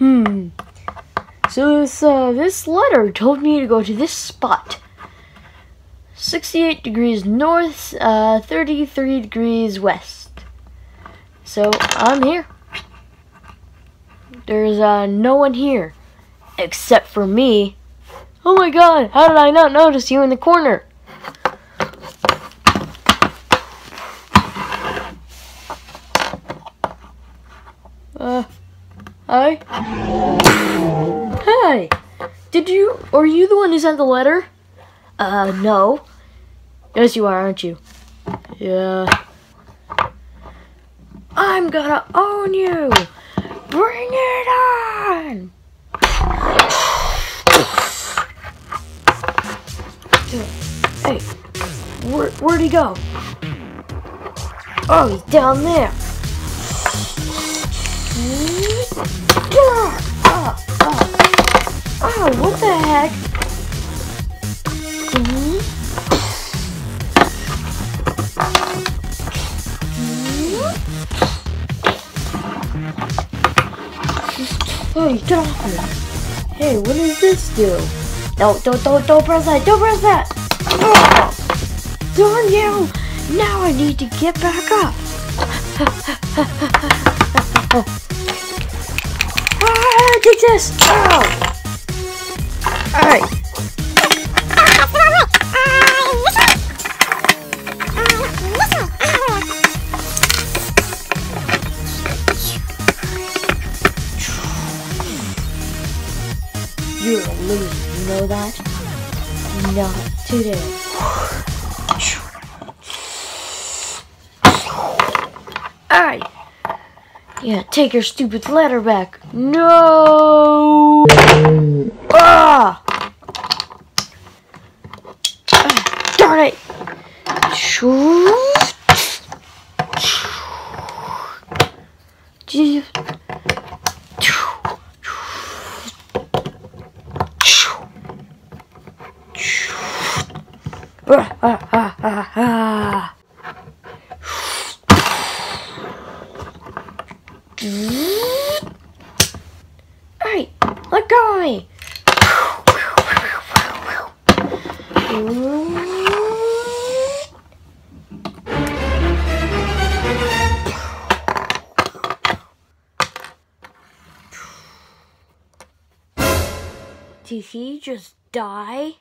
Hmm. So this, uh, this letter told me to go to this spot. 68 degrees north, uh, 33 degrees west. So I'm here. There's uh, no one here except for me. Oh my god, how did I not notice you in the corner? Uh, hi? Hi! Did you, are you the one who sent the letter? Uh, no. Yes, you are, aren't you? Yeah. I'm gonna own you! Bring it on! Hey, where, where'd he go? Oh, he's down there. Oh, oh. oh what the heck? Mm-hmm. Mm-hmm. Hey, get off me! Hey, what does this do? No, don't, don't, don't press that! Don't press that! Oh, darn you! Now I need to get back up. take this! Oh! Alright. You're a loser, you know that? Not today. Alright. Yeah, take your stupid letter back. No! Ah! ah darn it! Ah, ah, ah, ah, ah. Alright, Did he just die?